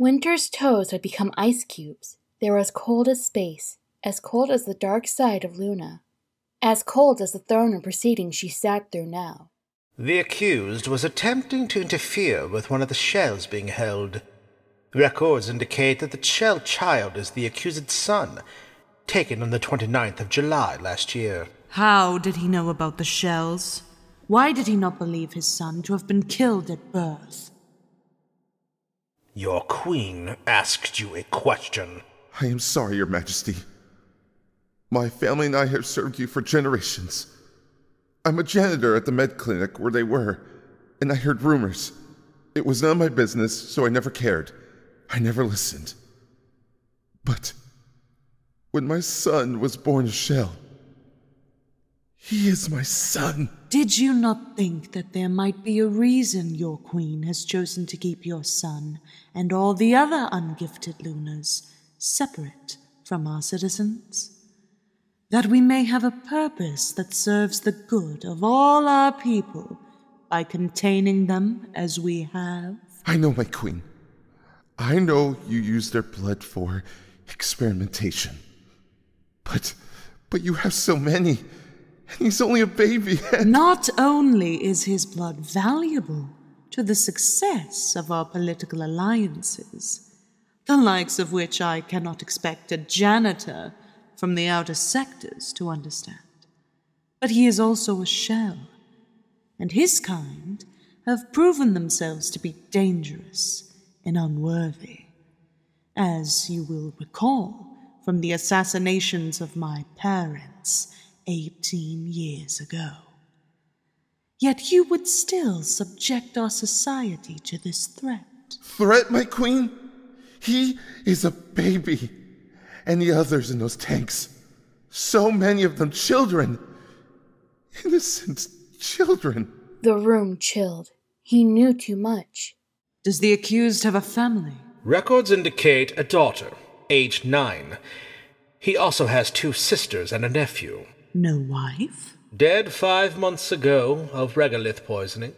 Winter's toes had become ice cubes. They were as cold as space, as cold as the dark side of Luna, as cold as the throne and proceedings she sat through now. The accused was attempting to interfere with one of the shells being held. Records indicate that the shell child is the accused's son, taken on the 29th of July last year. How did he know about the shells? Why did he not believe his son to have been killed at birth? Your queen asked you a question. I am sorry, Your Majesty. My family and I have served you for generations. I'm a janitor at the med clinic where they were, and I heard rumors. It was none of my business, so I never cared. I never listened. But when my son was born a shell, he is my son. Did you not think that there might be a reason your queen has chosen to keep your son and all the other ungifted Lunas separate from our citizens? That we may have a purpose that serves the good of all our people by containing them as we have? I know, my queen. I know you use their blood for experimentation. But, but you have so many. He's only a baby. Not only is his blood valuable to the success of our political alliances, the likes of which I cannot expect a janitor from the outer sectors to understand, but he is also a shell, and his kind have proven themselves to be dangerous and unworthy, as you will recall from the assassinations of my parents 18 years ago. Yet you would still subject our society to this threat. Threat, my queen? He is a baby. And the others in those tanks. So many of them children. Innocent children. The room chilled. He knew too much. Does the accused have a family? Records indicate a daughter, aged nine. He also has two sisters and a nephew. No wife? Dead five months ago of regolith poisoning.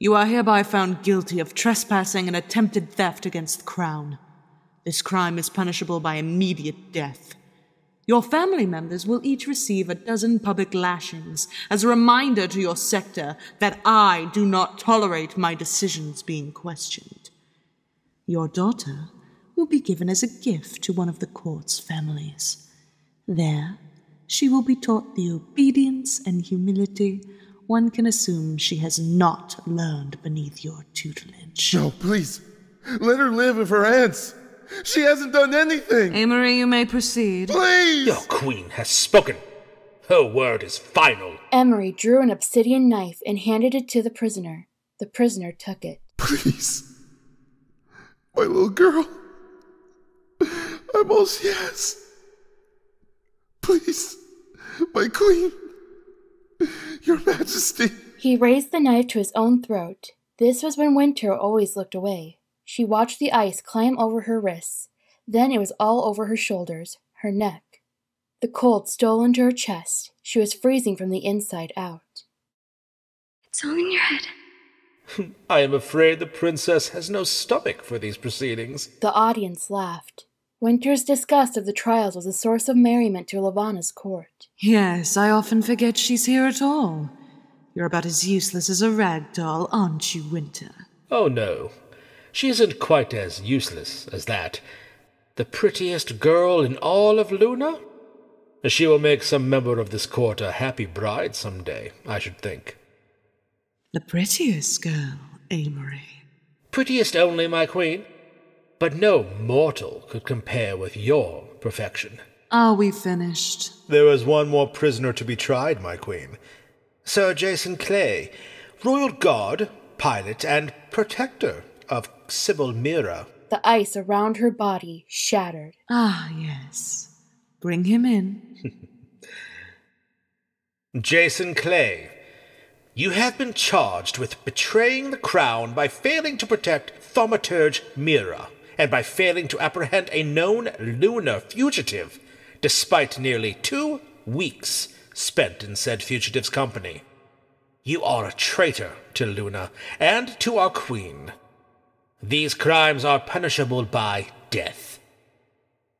You are hereby found guilty of trespassing and attempted theft against the crown. This crime is punishable by immediate death. Your family members will each receive a dozen public lashings as a reminder to your sector that I do not tolerate my decisions being questioned. Your daughter will be given as a gift to one of the court's families. There, she will be taught the obedience and humility one can assume she has not learned beneath your tutelage. No, please. Let her live with her aunts. She hasn't done anything. Aimery, you may proceed. Please! Your queen has spoken. Her word is final. Aimery drew an obsidian knife and handed it to the prisoner. The prisoner took it. Please. My little girl. I'm all she has. Please. My queen. Your Majesty. He raised the knife to his own throat. This was when Winter always looked away. She watched the ice climb over her wrists. Then it was all over her shoulders, her neck. The cold stole into her chest. She was freezing from the inside out. It's all in your head. I am afraid the princess has no stomach for these proceedings. The audience laughed. Winter's disgust of the trials was a source of merriment to Levana's court. Yes, I often forget she's here at all. You're about as useless as a rag doll, aren't you, Winter? Oh, no. She isn't quite as useless as that. The prettiest girl in all of Luna? She will make some member of this court a happy bride some day, I should think. The prettiest girl, Aimery. Prettiest only, my queen. But no mortal could compare with your perfection. Are we finished? There is one more prisoner to be tried, my queen. Sir Jacin Clay, royal guard, pilot, and protector of Sybil Mira. The ice around her body shattered. Ah, yes. Bring him in. Jacin Clay, you have been charged with betraying the crown by failing to protect Thaumaturge Mira and by failing to apprehend a known lunar fugitive, despite nearly two weeks spent in said fugitive's company. You are a traitor to Luna and to our queen. These crimes are punishable by death.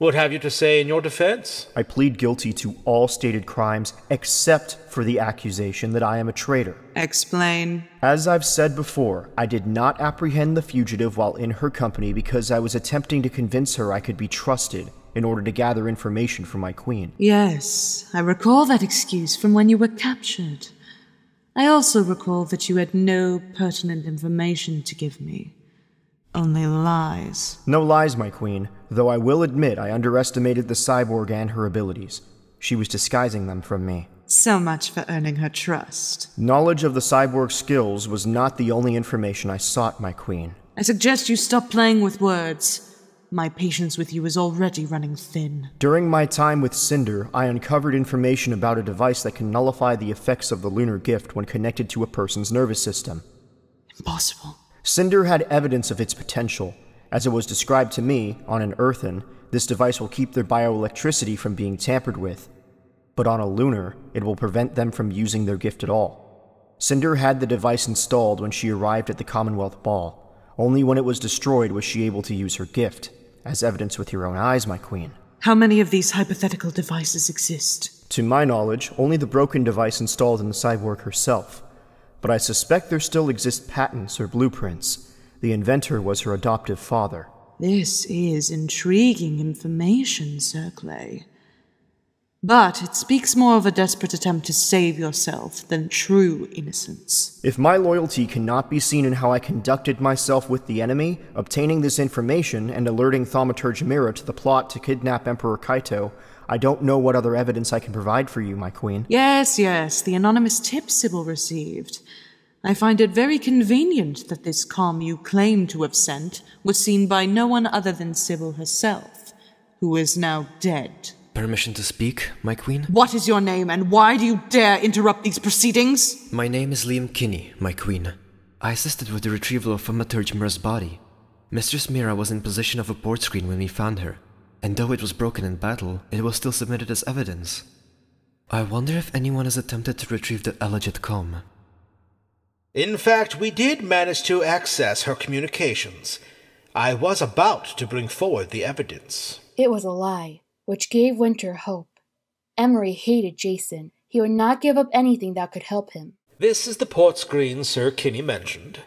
What have you to say in your defense? I plead guilty to all stated crimes except for the accusation that I am a traitor. Explain. As I've said before, I did not apprehend the fugitive while in her company because I was attempting to convince her I could be trusted in order to gather information from my queen. Yes, I recall that excuse from when you were captured. I also recall that you had no pertinent information to give me. Only lies. No lies, my queen, though I will admit I underestimated the cyborg and her abilities. She was disguising them from me. So much for earning her trust. Knowledge of the cyborg's skills was not the only information I sought, my queen. I suggest you stop playing with words. My patience with you is already running thin. During my time with Cinder, I uncovered information about a device that can nullify the effects of the lunar gift when connected to a person's nervous system. Impossible. Cinder had evidence of its potential. As it was described to me, on an Earthen, this device will keep their bioelectricity from being tampered with. But on a lunar, it will prevent them from using their gift at all. Cinder had the device installed when she arrived at the Commonwealth Ball. Only when it was destroyed was she able to use her gift, as evidence with your own eyes, my queen. How many of these hypothetical devices exist? To my knowledge, only the broken device installed in the cyborg herself. But I suspect there still exist patents or blueprints. The inventor was her adoptive father. This is intriguing information, Sir Clay. But it speaks more of a desperate attempt to save yourself than true innocence. If my loyalty cannot be seen in how I conducted myself with the enemy, obtaining this information and alerting Thaumaturge Mira to the plot to kidnap Emperor Kaito, I don't know what other evidence I can provide for you, my queen. Yes, yes, the anonymous tip Sybil received. I find it very convenient that this com you claim to have sent was seen by no one other than Sybil herself, who is now dead. Permission to speak, my queen? What is your name, and why do you dare interrupt these proceedings? My name is Liam Kinney, my queen. I assisted with the retrieval of Thaumaturge Mira's body. Mistress Mira was in possession of a port screen when we found her, and though it was broken in battle, it was still submitted as evidence. I wonder if anyone has attempted to retrieve the alleged com. In fact, we did manage to access her communications. I was about to bring forward the evidence. It was a lie, which gave Winter hope. Aimery hated Jacin. He would not give up anything that could help him. This is the port screen Sir Kinney mentioned.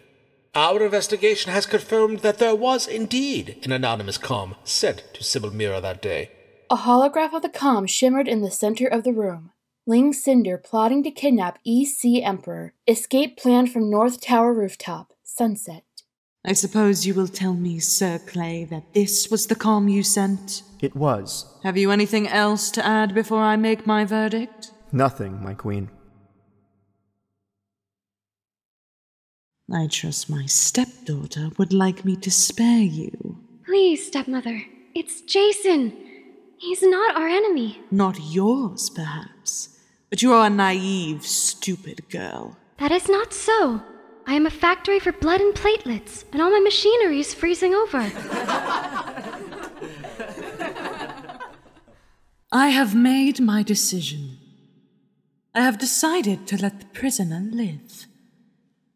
Our investigation has confirmed that there was indeed an anonymous com sent to Sybil Mira that day. A holograph of the com shimmered in the center of the room. Linh Cinder plotting to kidnap EC Emperor. Escape planned from North Tower rooftop. Sunset. I suppose you will tell me, Sir Clay, that this was the com you sent? It was. Have you anything else to add before I make my verdict? Nothing, my queen. I trust my stepdaughter would like me to spare you. Please, stepmother. It's Jason. He's not our enemy. Not yours, perhaps. But you are a naive, stupid girl. That is not so. I am a factory for blood and platelets, and all my machinery is freezing over. I have made my decision. I have decided to let the prisoner live.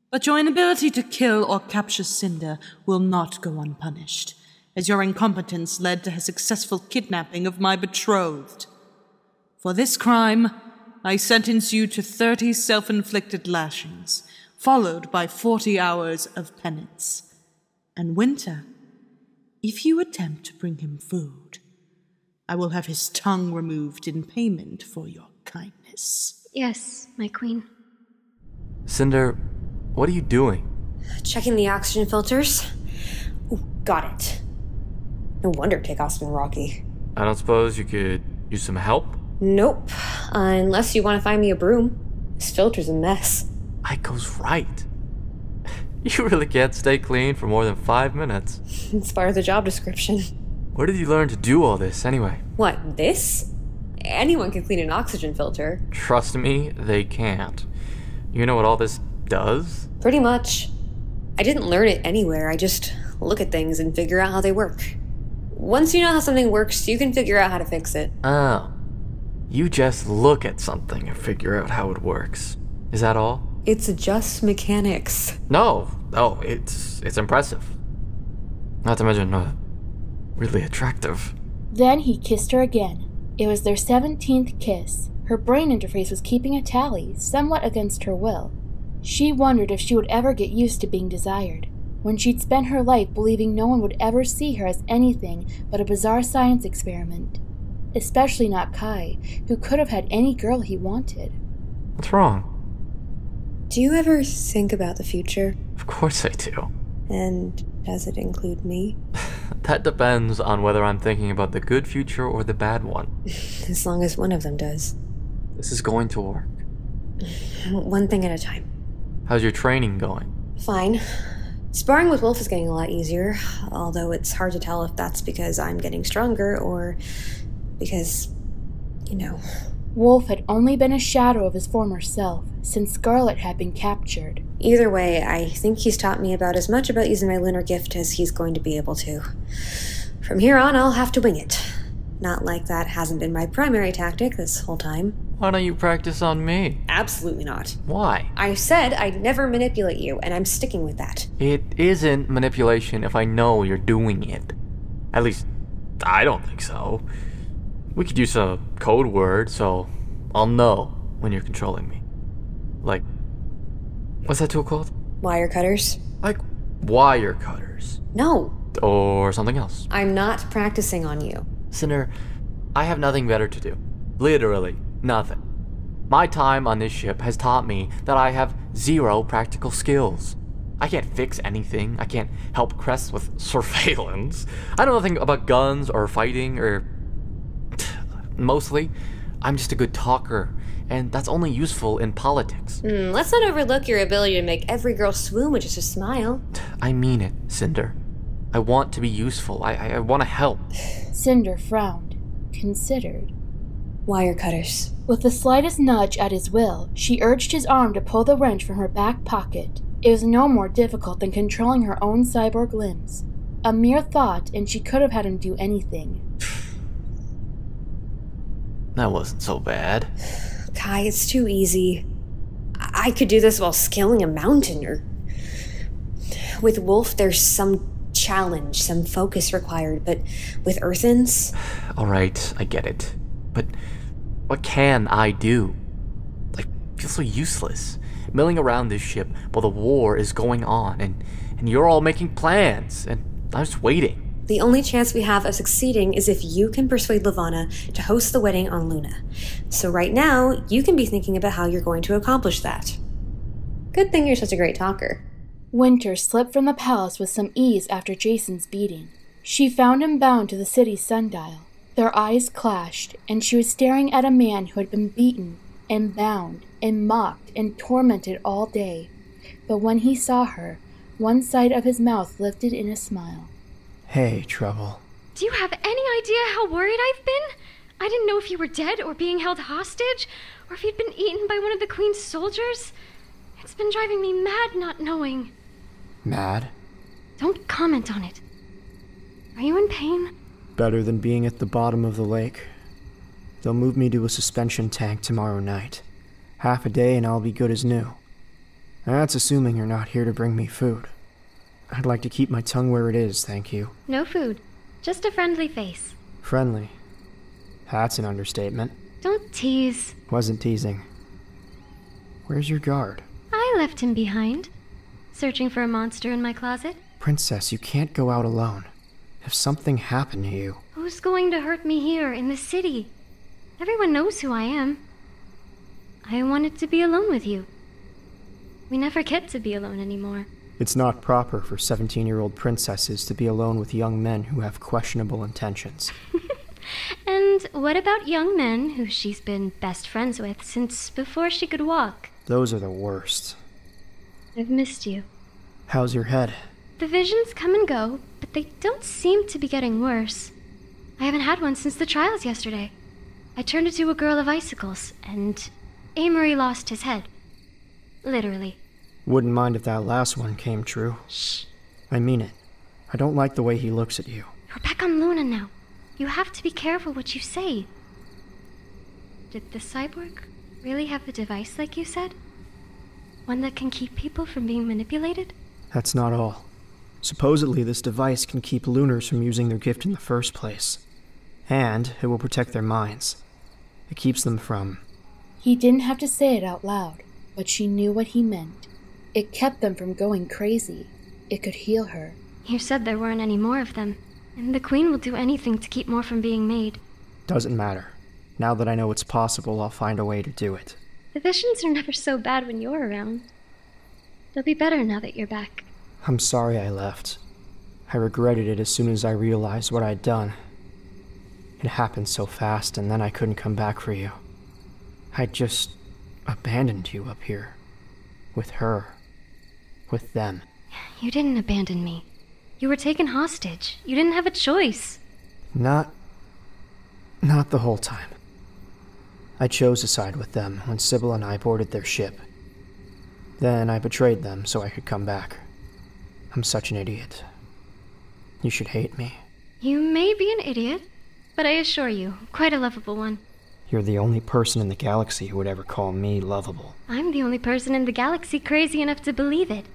But your inability to kill or capture Cinder will not go unpunished, as your incompetence led to her successful kidnapping of my betrothed. For this crime, I sentence you to 30 self inflicted lashings, followed by 40 hours of penance. And Winter, if you attempt to bring him food, I will have his tongue removed in payment for your kindness. Yes, my queen. Cinder, what are you doing? Checking the oxygen filters. Ooh, got it. No wonder takeoff's been rocky. I don't suppose you could use some help? Nope. Uh, unless you want to find me a broom. This filter's a mess. Iko's right. You really can't stay clean for more than five minutes. It's part of the job description. Where did you learn to do all this anyway? What, this? Anyone can clean an oxygen filter. Trust me, they can't. You know what all this does? Pretty much. I didn't learn it anywhere. I just look at things and figure out how they work. Once you know how something works, you can figure out how to fix it. Oh. You just look at something and figure out how it works. Is that all? It's just mechanics. No, no, it's it's impressive. Not to mention, uh, really attractive. Then he kissed her again. It was their 17th kiss. Her brain interface was keeping a tally, somewhat against her will. She wondered if she would ever get used to being desired, when she'd spent her life believing no one would ever see her as anything but a bizarre science experiment. Especially not Kai, who could have had any girl he wanted. What's wrong? Do you ever think about the future? Of course I do. And does it include me? That depends on whether I'm thinking about the good future or the bad one. As long as one of them does. This is going to work. One thing at a time. How's your training going? Fine. Sparring with Wolf is getting a lot easier, although it's hard to tell if that's because I'm getting stronger or because, you know. Wolf had only been a shadow of his former self since Scarlet had been captured. Either way, I think he's taught me about as much about using my lunar gift as he's going to be able to. From here on, I'll have to wing it. Not like that hasn't been my primary tactic this whole time. Why don't you practice on me? Absolutely not. Why? I said I'd never manipulate you, and I'm sticking with that. It isn't manipulation if I know you're doing it. At least, I don't think so. We could use a code word so I'll know when you're controlling me. Like, what's that tool called? Wire cutters? Like wire cutters. No, Or something else. I'm not practicing on you. Cinder, I have nothing better to do. Literally, nothing. My time on this ship has taught me that I have zero practical skills. I can't fix anything. I can't help Cress with surveillance. I don't know nothing about guns or fighting or. Mostly, I'm just a good talker, and that's only useful in politics. Hmm, let's not overlook your ability to make every girl swoon with just a smile. I mean it, Cinder. I want to be useful. I, I, I want to help. Cinder frowned, considered. Wire cutters. With the slightest nudge at his will, she urged his arm to pull the wrench from her back pocket. It was no more difficult than controlling her own cyborg limbs. A mere thought, and she could have had him do anything. That wasn't so bad. Kai, it's too easy. I I could do this while scaling a mountain or. With Wolf, there's some challenge, some focus required, but with Earthens, Alright, I get it. But what can I do? I feel so useless. Milling around this ship while the war is going on, and, and you're all making plans, and I'm just waiting. the only chance we have of succeeding is if you can persuade Levana to host the wedding on Luna. So right now, you can be thinking about how you're going to accomplish that. Good thing you're such a great talker. Winter slipped from the palace with some ease after Jacin's beating. She found him bound to the city's sundial. Their eyes clashed, and she was staring at a man who had been beaten and bound and mocked and tormented all day. But when he saw her, one side of his mouth lifted in a smile. Hey, Trouble. Do you have any idea how worried I've been? I didn't know if you were dead or being held hostage, or if you'd been eaten by one of the Queen's soldiers. It's been driving me mad not knowing. Mad? Don't comment on it. Are you in pain? Better than being at the bottom of the lake. They'll move me to a suspension tank tomorrow night. Half a day and I'll be good as new. That's assuming you're not here to bring me food. I'd like to keep my tongue where it is, thank you. No food. Just a friendly face. Friendly. That's an understatement. Don't tease. Wasn't teasing. Where's your guard? I left him behind. Searching for a monster in my closet. Princess, you can't go out alone. If something happened to you, Who's going to hurt me here in the city? Everyone knows who I am. I wanted to be alone with you. We never get to be alone anymore. it's not proper for 17 year old princesses to be alone with young men who have questionable intentions. And what about young men who she's been best friends with since before she could walk? Those are the worst. I've missed you. How's your head? The visions come and go, but they don't seem to be getting worse. I haven't had one since the trials yesterday. I turned into a girl of icicles, and Aimery lost his head. Literally. Wouldn't mind if that last one came true. Shh. I mean it. I don't like the way he looks at you. You're back on Luna now. You have to be careful what you say. Did the cyborg really have the device like you said? One that can keep people from being manipulated? That's not all. Supposedly, this device can keep Lunars from using their gift in the first place. And it will protect their minds. It keeps them from. He didn't have to say it out loud, but she knew what he meant. It kept them from going crazy. It could heal her. You said there weren't any more of them, and the Queen will do anything to keep more from being made. Doesn't matter. Now that I know it's possible, I'll find a way to do it. The visions are never so bad when you're around. They'll be better now that you're back. I'm sorry I left. I regretted it as soon as I realized what I'd done. It happened so fast, and then I couldn't come back for you. I just abandoned you up here. With her. With them. You didn't abandon me. You were taken hostage. You didn't have a choice. Not. not the whole time. I chose to side with them when Sybil and I boarded their ship. Then I betrayed them so I could come back. I'm such an idiot. You should hate me. You may be an idiot, but I assure you, quite a lovable one. You're the only person in the galaxy who would ever call me lovable. I'm the only person in the galaxy crazy enough to believe it.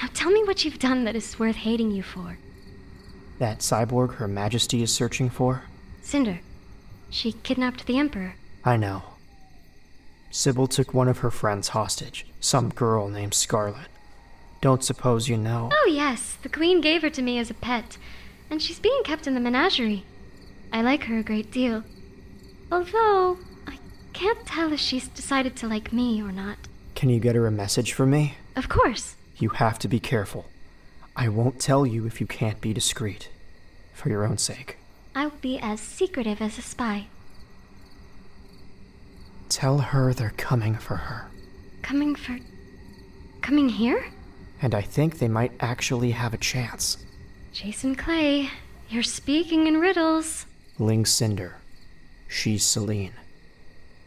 Now tell me what you've done that is worth hating you for. That cyborg Her Majesty is searching for? Cinder. She kidnapped the Emperor. I know. Sybil took one of her friends hostage, some girl named Scarlet. Don't suppose you know? Oh, yes. The Queen gave her to me as a pet, and she's being kept in the menagerie. I like her a great deal. Although, I can't tell if she's decided to like me or not. Can you get her a message from me? Of course. You have to be careful. I won't tell you if you can't be discreet. For your own sake. I will be as secretive as a spy. Tell her they're coming for her. Coming for. coming here? And I think they might actually have a chance. Jacin Clay, you're speaking in riddles. Linh Cinder. She's Selene.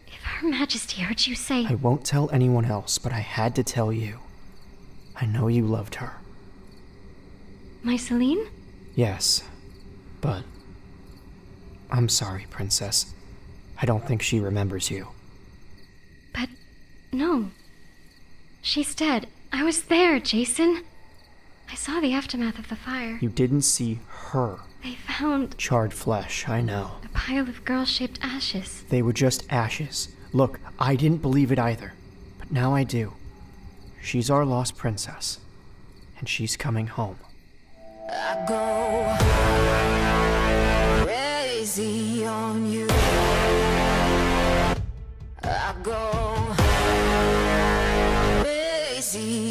If Her Majesty heard you say. I won't tell anyone else, but I had to tell you. I know you loved her. My Selene? Yes, but. I'm sorry, Princess. I don't think she remembers you. But. no. She's dead. I was there, Jacin. I saw the aftermath of the fire. You didn't see her. They found. Charred flesh, I know. A pile of girl shaped ashes. They were just ashes. Look, I didn't believe it either. But now I do. She's our lost princess. And she's coming home. I go crazy on you. see.